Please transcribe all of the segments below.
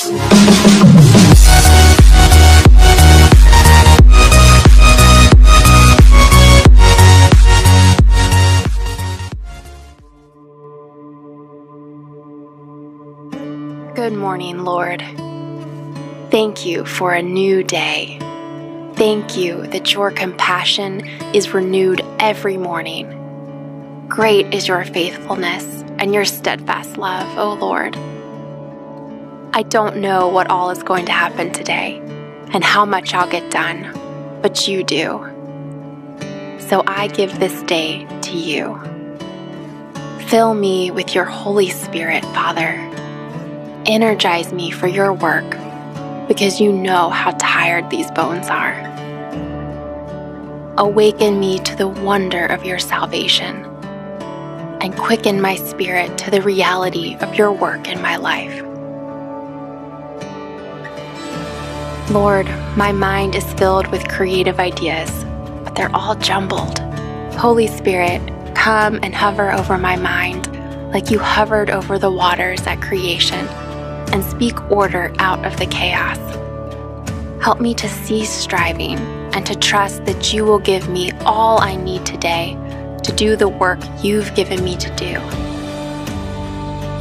Good morning, Lord. Thank you for a new day. Thank you that your compassion is renewed every morning. Great is your faithfulness and your steadfast love, O Lord. I don't know what all is going to happen today and how much I'll get done, but you do. So I give this day to you. Fill me with your Holy Spirit, Father. Energize me for your work because you know how tired these bones are. Awaken me to the wonder of your salvation and quicken my spirit to the reality of your work in my life. Lord, my mind is filled with creative ideas, but they're all jumbled. Holy Spirit, come and hover over my mind like you hovered over the waters at creation and speak order out of the chaos. Help me to cease striving and to trust that you will give me all I need today to do the work you've given me to do.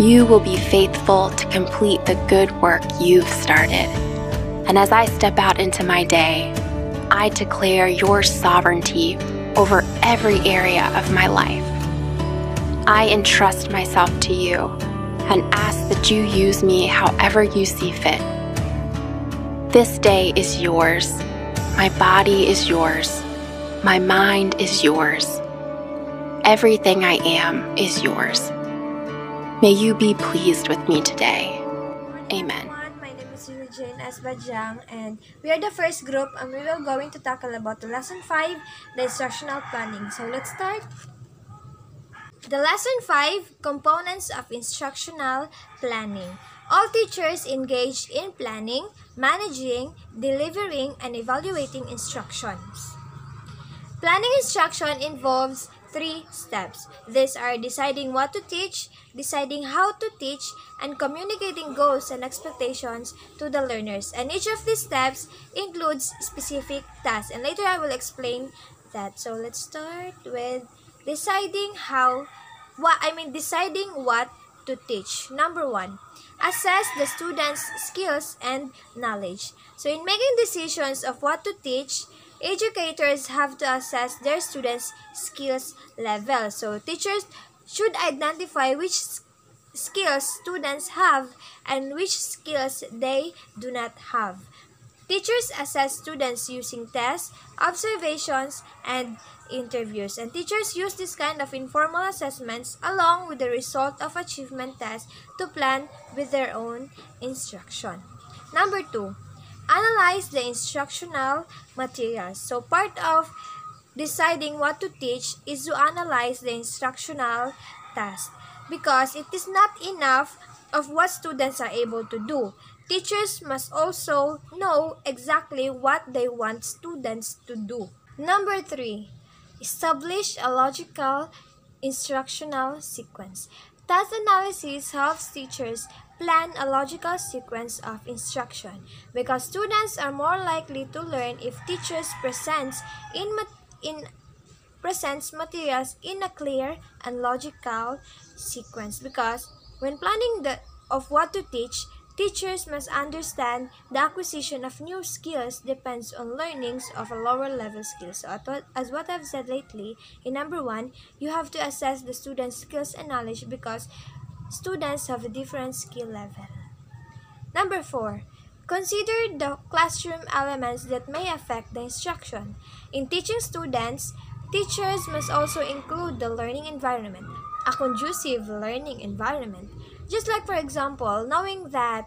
You will be faithful to complete the good work you've started. And as I step out into my day, I declare your sovereignty over every area of my life. I entrust myself to you and ask that you use me however you see fit. This day is yours. My body is yours. My mind is yours. Everything I am is yours. May you be pleased with me today. Amen. Asbajang and we are the first group and we will going to tackle about the lesson 5, the instructional planning. So let's start. The lesson 5, components of instructional planning. All teachers engage in planning, managing, delivering, and evaluating instructions. Planning instruction involves three steps. These are deciding what to teach, deciding how to teach, and communicating goals and expectations to the learners. And each of these steps includes specific tasks. And later I will explain that. So let's start with deciding how what I mean deciding what to teach. Number 1, assess the students' skills and knowledge. So in making decisions of what to teach, educators have to assess their students' skills level. So teachers should identify which skills students have and which skills they do not have. Teachers assess students using tests, observations, and interviews. And teachers use this kind of informal assessments along with the result of achievement tests to plan with their own instruction. Number two, analyze the instructional materials. So part of deciding what to teach is to analyze the instructional task because it is not enough of what students are able to do. Teachers must also know exactly what they want students to do. Number three, establish a logical instructional sequence. Task analysis helps teachers plan a logical sequence of instruction because students are more likely to learn if teachers presents in in presents materials in a clear and logical sequence because when planning the of what to teach teachers must understand the acquisition of new skills depends on learnings of a lower level skills so as what i've said lately in number one you have to assess the students skills and knowledge because students have a different skill level Number 4. Consider the classroom elements that may affect the instruction. In teaching students, teachers must also include the learning environment, a conducive learning environment. Just like, for example, knowing that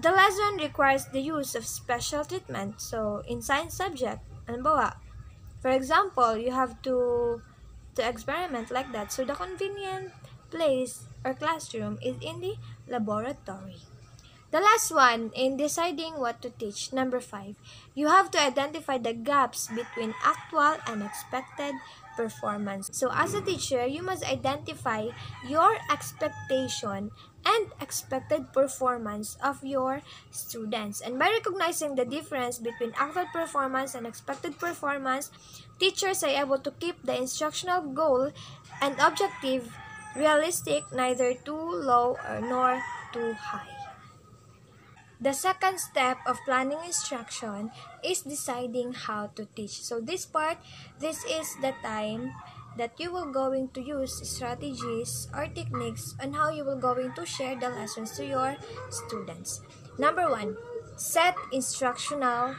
the lesson requires the use of special treatment. So, in science subject, halimbawa, for example, you have to to experiment like that. So, the convenient place or classroom is in the laboratory. The last one, in deciding what to teach, number five, you have to identify the gaps between actual and expected performance. So, as a teacher, you must identify your expectation and expected performance of your students. And by recognizing the difference between actual performance and expected performance, teachers are able to keep the instructional goal and objective realistic, neither too low uh, nor too high. The second step of planning instruction is deciding how to teach. So this part, this is the time that you will going to use strategies or techniques on how you will going to share the lessons to your students. Number one, set instructional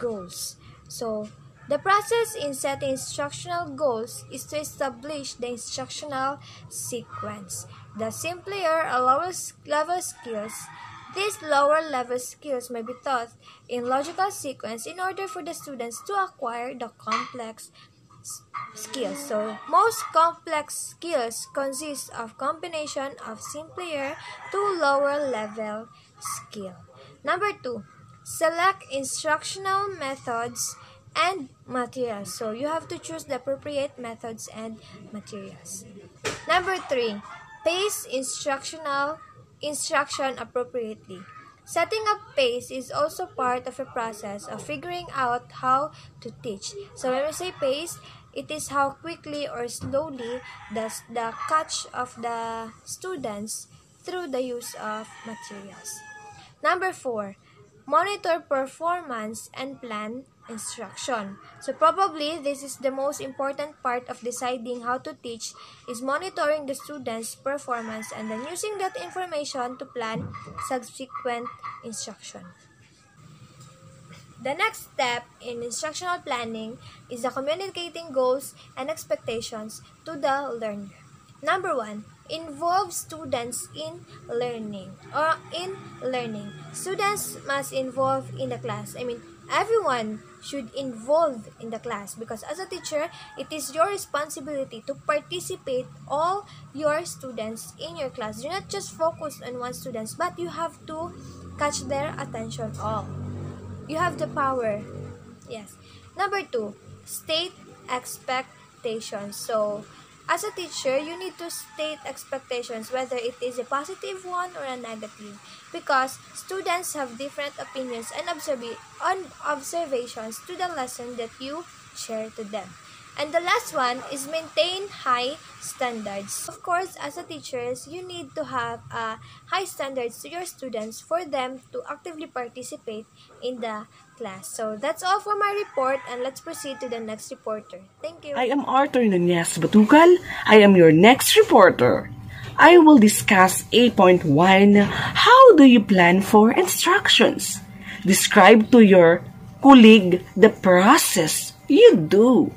goals. So the process in setting instructional goals is to establish the instructional sequence. The simpler or lower level skills, these lower level skills may be taught in logical sequence in order for the students to acquire the complex skills. So, most complex skills consist of combination of simpler to lower level skill. Number two, select instructional methods and materials. So, you have to choose the appropriate methods and materials. Number three, pace instructional instruction appropriately. Setting up pace is also part of a process of figuring out how to teach. So when we say pace, it is how quickly or slowly does the catch of the students through the use of materials. Number four, monitor performance and plan instruction. So probably this is the most important part of deciding how to teach is monitoring the students' performance and then using that information to plan subsequent instruction. The next step in instructional planning is the communicating goals and expectations to the learner. Number one, involve students in learning or in learning. Students must involve in the class. I mean, everyone should involve in the class because as a teacher, it is your responsibility to participate all your students in your class. Do not just focus on one student, but you have to catch their attention all. You have the power. Yes. Number two, state expectations. So, as a teacher, you need to state expectations whether it is a positive one or a negative because students have different opinions and observ- on observations to the lesson that you share to them. And the last one is maintain high standards. Of course, as a teachers, you need to have uh, high standards to your students for them to actively participate in the class. So that's all for my report and let's proceed to the next reporter. Thank you. I am Arthur Nunez Batukal. I am your next reporter. I will discuss 8.1 How do you plan for instructions? Describe to your colleague the process you do.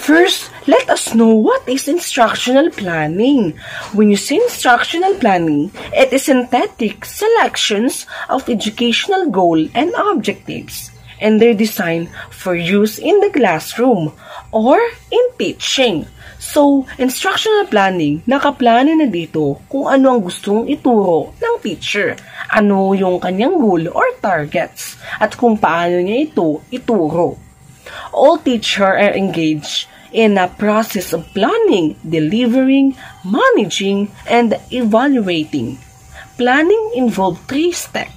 First, let us know what is instructional planning. When you say instructional planning, it is synthetic selections of educational goal and objectives and their design for use in the classroom or in teaching. So, instructional planning, nakaplano na dito kung ano ang gustong ituro ng teacher, ano yung kanyang goal or targets, at kung paano niya ito ituro. All teachers are engaged in a process of planning, delivering, managing, and evaluating. Planning involves three steps.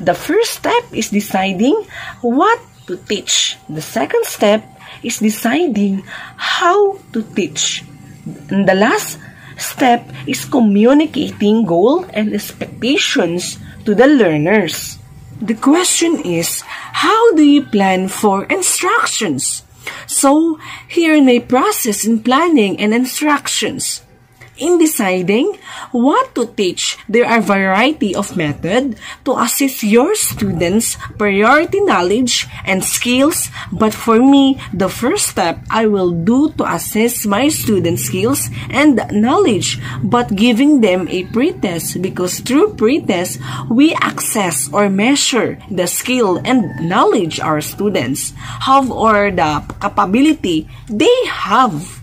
The first step is deciding what to teach. The second step is deciding how to teach. And the last step is communicating goal and expectations to the learners. The question is, how do you plan for instructions? So, here may process in planning and instructions. In deciding what to teach, there are variety of method to assist your students priority knowledge and skills. But for me, the first step I will do to assess my student skills and knowledge, but giving them a pretest because through pretest, we access or measure the skill and knowledge our students have or the capability they have.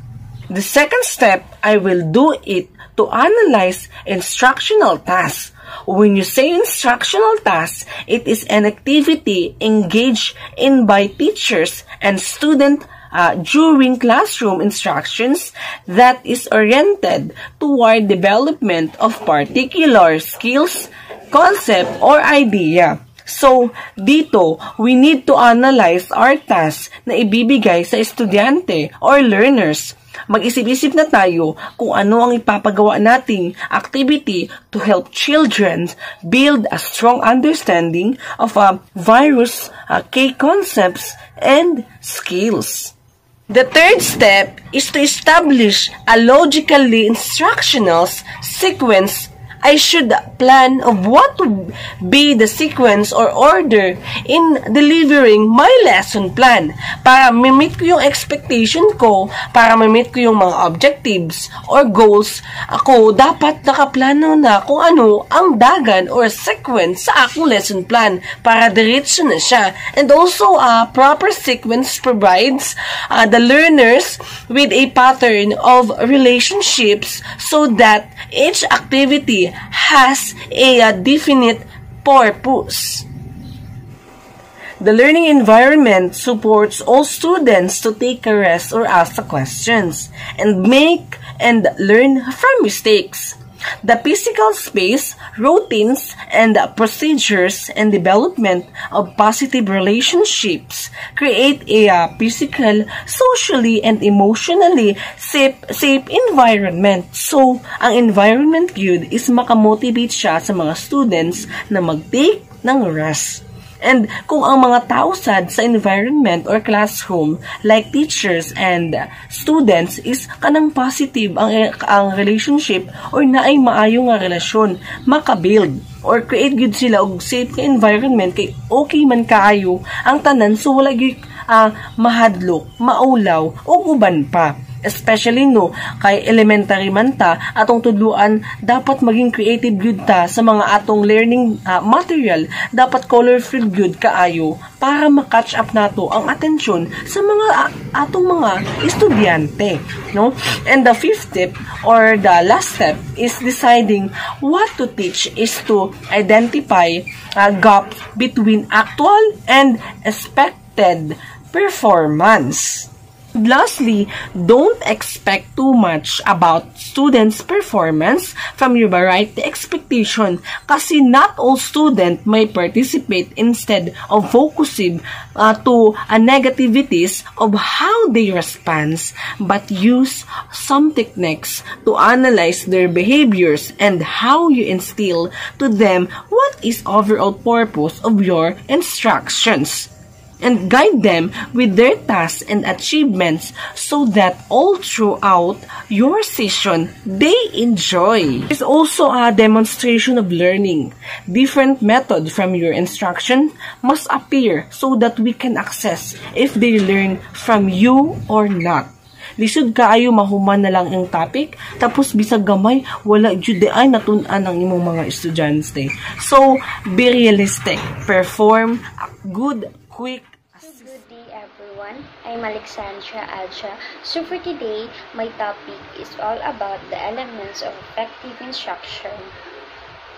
The second step, I will do it to analyze instructional tasks. When you say instructional tasks, it is an activity engaged in by teachers and students uh, during classroom instructions that is oriented toward development of particular skills, concept, or idea. So, dito, we need to analyze our task na ibibigay sa estudyante or learners. Mag-isip-isip na tayo kung ano ang ipapagawa nating activity to help children build a strong understanding of uh, virus uh, key concepts and skills. The third step is to establish a logically instructional sequence I should plan of what would be the sequence or order in delivering my lesson plan para ma-meet ko yung expectation ko, para ma-meet ko yung mga objectives or goals. Ako, dapat nakaplano na kung ano ang dagan or sequence sa akong lesson plan para diretso na siya. And also, a uh, proper sequence provides uh, the learners with a pattern of relationships so that each activity has a, a definite purpose. The learning environment supports all students to take a rest or ask the questions and make and learn from mistakes. The physical space, routines, and procedures and development of positive relationships create a uh, physical, socially, and emotionally safe, safe environment. So, ang environment viewed is makamotivate siya sa mga students na mag-take ng rest. And kung ang mga tao sad sa environment or classroom like teachers and students is kanang positive ang ang relationship or naay maayo nga relasyon makabuild or create good sila og safe ka environment kay okay man kaayo ang tanan. So wala gyud uh, mahadlok, maulaw o uban pa especially no kay elementary man ta atong tudluan dapat maging creative gyud ta sa mga atong learning uh, material. Dapat colorful gyud kaayo para ma-catch up nato ang atensyon sa mga uh, atong mga estudyante no? And the fifth tip or the last step is deciding what to teach is to identify a gap between actual and expected performance Lastly, don't expect too much about students' performance from your variety expectation. Kasi not all student may participate instead of focusing uh, to uh, negativities of how they respond but use some techniques to analyze their behaviors and how you instill to them what is overall purpose of your instructions and guide them with their tasks and achievements so that all throughout your session they enjoy. It's also a demonstration of learning. Different methods from your instruction must appear so that we can access if they learn from you or not. lisod kaayo mahuman na lang ang topic tapos bisag gamay wala jud ay natun-an ang imong mga estudyante so be realistic perform good quick Good day everyone, I'm Alexandra Adja. So for today, my topic is all about the elements of effective instruction.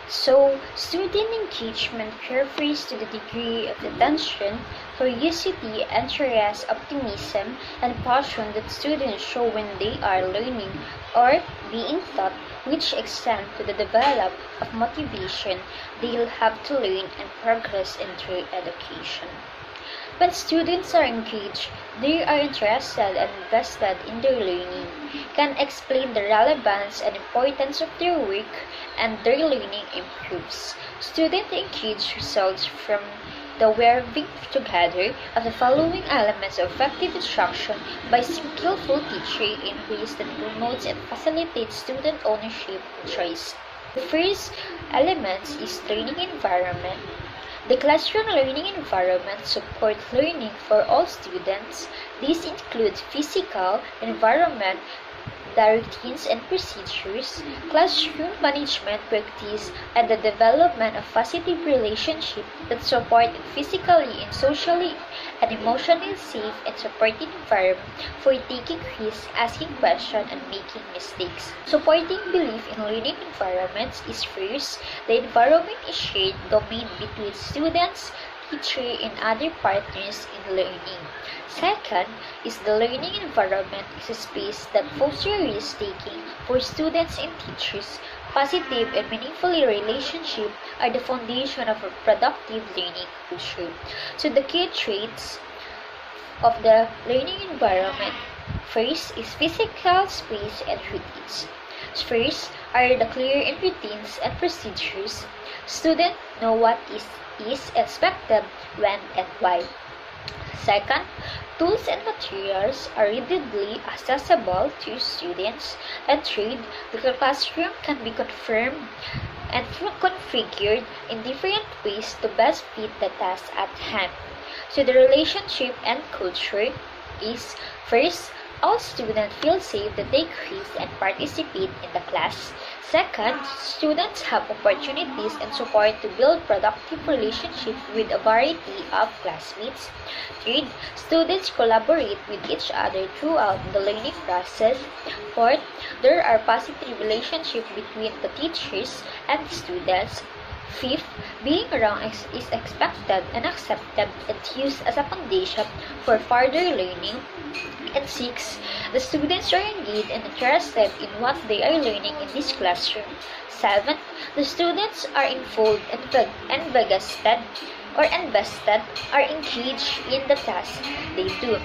So, student engagement refers to the degree of attention, curiosity, interest, optimism, and passion that students show when they are learning or being taught which extend to the develop of motivation they'll have to learn and progress in their education. When students are engaged, they are interested and invested in their learning, can explain the relevance and importance of their work, and their learning improves. Student engaged results from the weaving together of the following elements of effective instruction by skillful teaching in ways that promotes and facilitates student ownership and choice. The first element is training environment. The classroom learning environment supports learning for all students. This includes physical environment, the routines and procedures, classroom management practice, and the development of positive relationships that support physically and socially and emotionally safe and supportive environment for taking risks, asking questions, and making mistakes. Supporting belief in learning environments is first, the environment is shared domain between students, teacher and other partners in learning. Second is the learning environment is a space that fosters risk-taking for students and teachers. Positive and meaningful relationships are the foundation of a productive learning culture. So the key traits of the learning environment first is physical space and routines. First are the clear in routines and procedures. Students know what is, is expected, when, and why. Second, tools and materials are readily accessible to students. And third, the classroom can be confirmed and configured in different ways to best fit the task at hand. So the relationship and culture is first all students feel safe to take risks and participate in the class. Second, students have opportunities and support to build productive relationships with a variety of classmates. Third, students collaborate with each other throughout the learning process. Fourth, there are positive relationships between the teachers and the students. Fifth, being wrong is expected and accepted and used as a foundation for further learning. And six, the students are engaged and interested in what they are learning in this classroom. Seven, the students are involved and invested or invested are engaged in the task they do.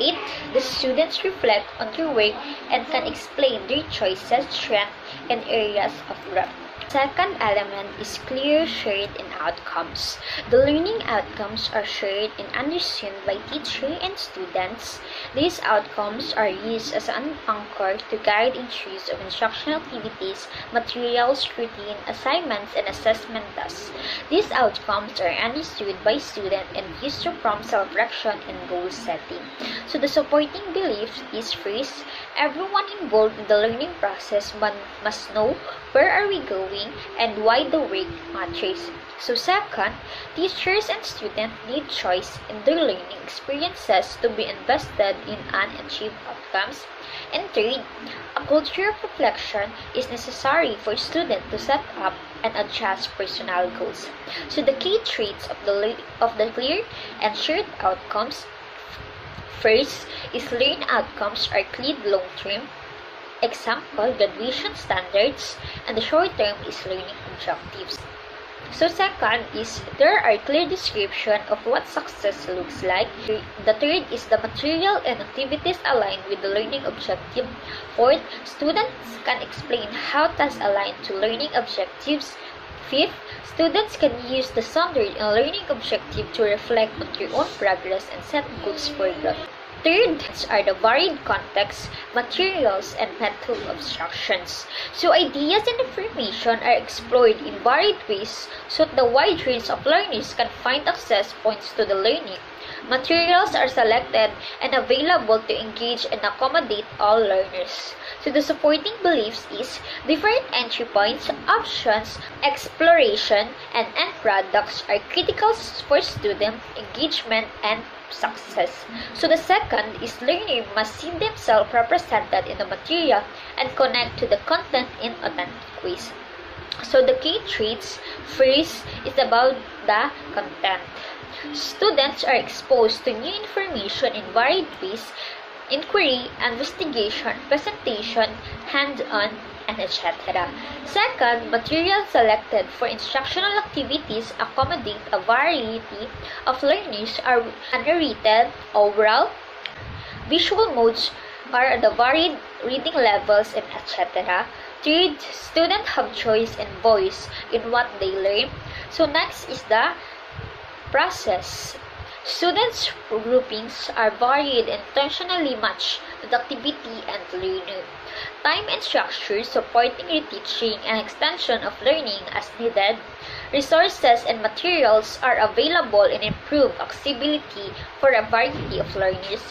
8. The students reflect on their work and can explain their choices, strengths, and areas of growth. Second element is clear, shared, and outcomes. The learning outcomes are shared and understood by teacher and students. These outcomes are used as an anchor to guide in of instructional activities, materials, routine, assignments, and assessment tasks. These outcomes are understood by student and used to prompt self-reflection and goal setting. So the supporting belief is first, everyone involved in the learning process must know where are we going and why the work matters. So second, teachers and students need choice in their learning experiences to be invested in unachieved outcomes. And third, a culture of reflection is necessary for students to set up and adjust personal goals. So the key traits of the, of the clear and shared outcomes First is learned outcomes are clear long-term example, graduation standards, and the short term is learning objectives. So second is there are clear description of what success looks like. The third is the material and activities aligned with the learning objective. Fourth, students can explain how tasks align to learning objectives. Fifth, students can use the standard and learning objective to reflect on their own progress and set goals for growth. Third are the varied contexts, materials, and method obstructions. So ideas and information are explored in varied ways so that the wide range of learners can find access points to the learning. Materials are selected and available to engage and accommodate all learners. So the supporting beliefs is different entry points, options, exploration, and end products are critical for student engagement and success. So the second is learner must see themselves represented in the material and connect to the content in authentic ways. So the key traits first is about the content. Students are exposed to new information in varied ways inquiry, investigation, presentation, hands-on, and etc. Second, materials selected for instructional activities accommodate a variety of learners are unrated, oral, visual modes are the varied reading levels, and etc. Third, students have choice and voice in what they learn. So next is the process. Students' groupings are varied intentionally matched with activity and learning. Time and structure supporting reteaching and extension of learning as needed. Resources and materials are available and improve accessibility for a variety of learners.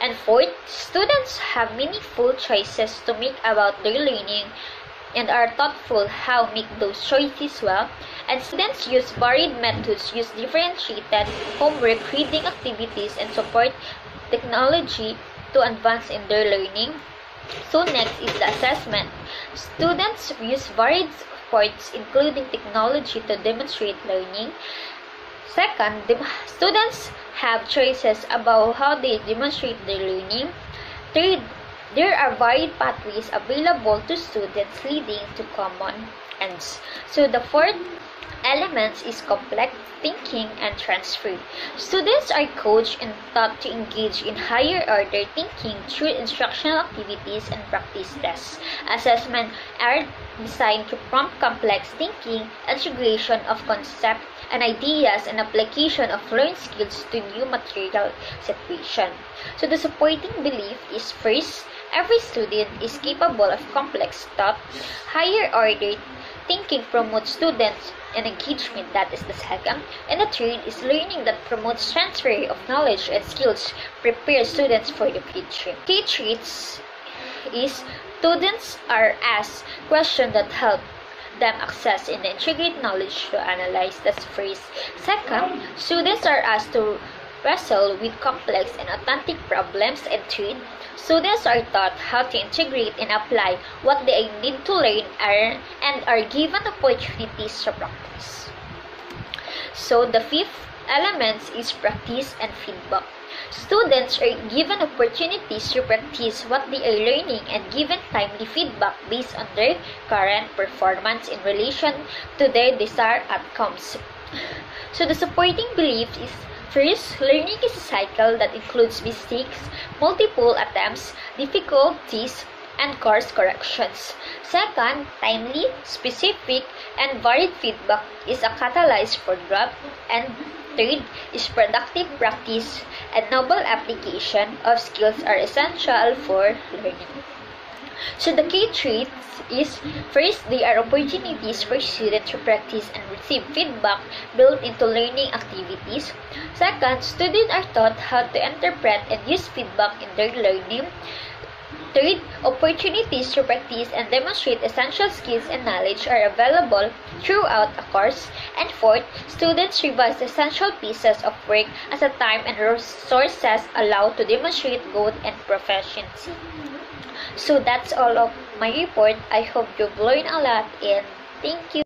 And fourth, students have meaningful choices to make about their learning and are thoughtful how make those choices well, and students use varied methods, use differentiated homework, reading activities, and support technology to advance in their learning. So next is the assessment. Students use varied supports including technology to demonstrate learning. Second, students have choices about how they demonstrate their learning. Third, there are varied pathways available to students leading to common ends. So the fourth element is complex thinking and transfer. Students are coached and taught to engage in higher order thinking through instructional activities and practice tests. Assessment are designed to prompt complex thinking, integration of concepts and ideas, and application of learned skills to new material situation. So the supporting belief is first, every student is capable of complex thought, higher order thinking promotes students and engagement that is the second. And the third is learning that promotes transfer of knowledge and skills prepare students for the future. Key traits is students are asked questions that help them access and integrate knowledge to analyze that's first second students are asked to wrestle with complex and authentic problems. And third Students are taught how to integrate and apply what they need to learn and are given opportunities to practice. So the fifth element is practice and feedback. Students are given opportunities to practice what they are learning and given timely feedback based on their current performance in relation to their desired outcomes. So the supporting belief is First, learning is a cycle that includes mistakes, multiple attempts, difficulties, and course corrections. Second, timely, specific, and varied feedback is a catalyst for growth. And third is productive practice and novel application of skills are essential for learning. So the key traits is first, they are opportunities for students to practice and receive feedback built into learning activities. Second, students are taught how to interpret and use feedback in their learning. Third, opportunities to practice and demonstrate essential skills and knowledge are available throughout a course. And fourth, students revise essential pieces of work as a time and resources allow to demonstrate growth and proficiency. So that's all of my report. I hope you've learned a lot and thank you.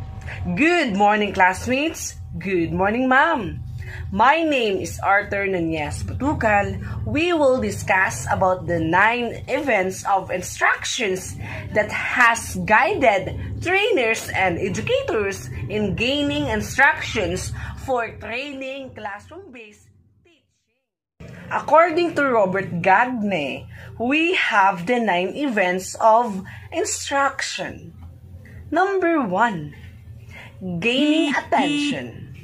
Good morning, classmates. Good morning, ma'am. My name is Arthur Nunez Putukal. We will discuss about the nine events of instructions that has guided trainers and educators in gaining instructions for training classroom-based According to Robert Gagne, we have the nine events of instruction. Number one, gaining attention.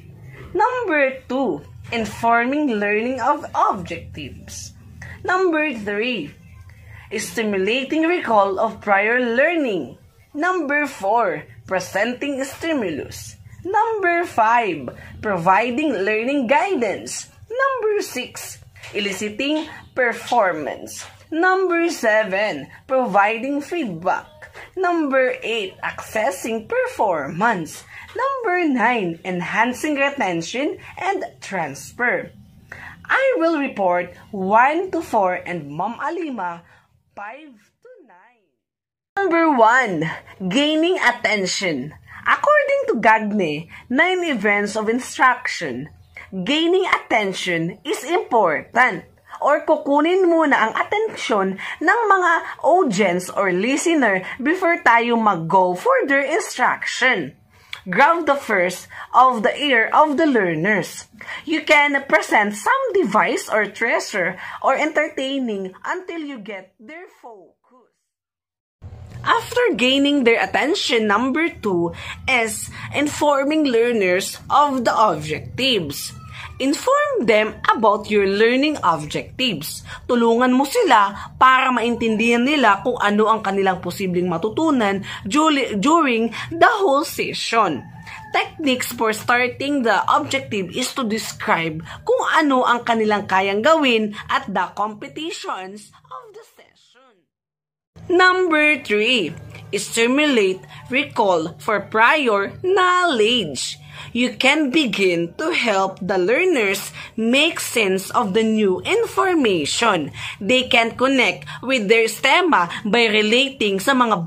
Number two, informing learning of objectives. Number three, stimulating recall of prior learning. Number four, presenting stimulus. Number five, providing learning guidance. Number six, eliciting performance. Number 7, providing feedback. Number 8, accessing performance. Number 9, enhancing retention and transfer. I will report 1 to 4 and Mom Alima 5 to 9. Number 1, gaining attention. According to Gagne, 9 events of instruction gaining attention is important or kukunin muna ang atensyon ng mga audience or listener before tayo mag-go for their instruction. Grab the first of the ear of the learners. You can present some device or treasure or entertaining until you get their focus. After gaining their attention, number two is informing learners of the objectives. Inform them about your learning objectives. Tulungan mo sila para maintindihan nila kung ano ang kanilang posibleng matutunan during the whole session. Techniques for starting the objective is to describe kung ano ang kanilang kayang gawin at the competitions of the session. Number 3. Stimulate recall for prior knowledge you can begin to help the learners make sense of the new information. They can connect with their stemma by relating sa mga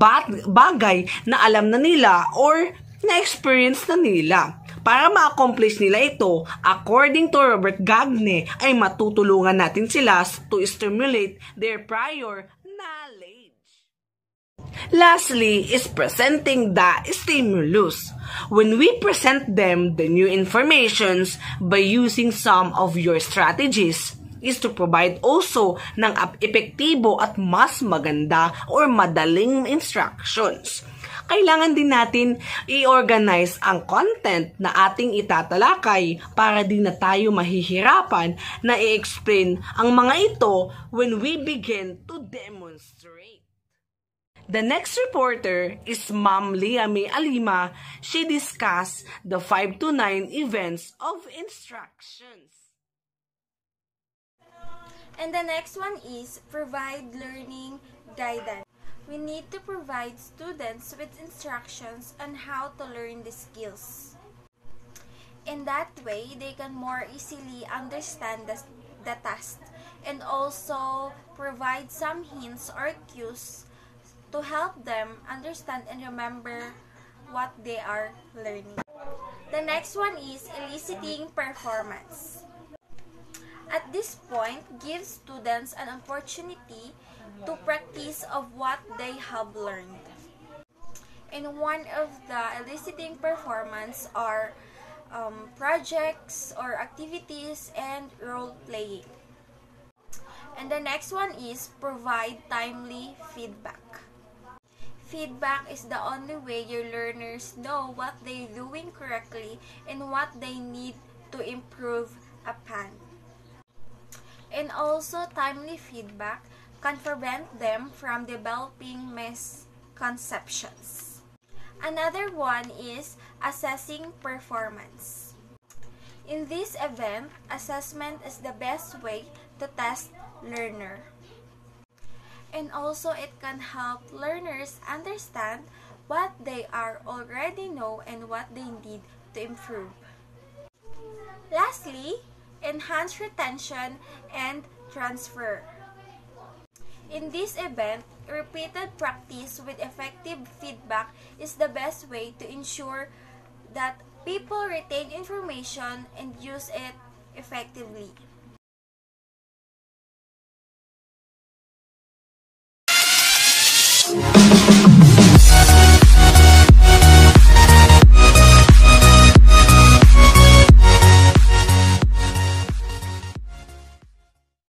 bagay na alam na nila or na-experience na nila. Para ma-accomplish nila ito, according to Robert Gagne, ay matutulungan natin sila to stimulate their prior. Lastly is presenting the stimulus. When we present them the new informations by using some of your strategies, is to provide also ng epektibo at mas maganda or madaling instructions kailangan din natin i-organize ang content na ating itatalakay para din na tayo mahihirapan na i-explain ang mga ito when we begin to demonstrate. The next reporter is Ma'am May Alima. She discussed the 5 to 9 events of instructions. And the next one is provide learning guidance we need to provide students with instructions on how to learn the skills. In that way, they can more easily understand the, the task and also provide some hints or cues to help them understand and remember what they are learning. The next one is eliciting performance. At this point, give students an opportunity to practice of what they have learned. And one of the eliciting performance are um, projects or activities and role playing. And the next one is provide timely feedback. Feedback is the only way your learners know what they're doing correctly and what they need to improve upon. And also timely feedback can prevent them from developing misconceptions. Another one is assessing performance. In this event, assessment is the best way to test learner. And also it can help learners understand what they are already know and what they need to improve. Lastly, enhance retention and transfer. In this event, repeated practice with effective feedback is the best way to ensure that people retain information and use it effectively.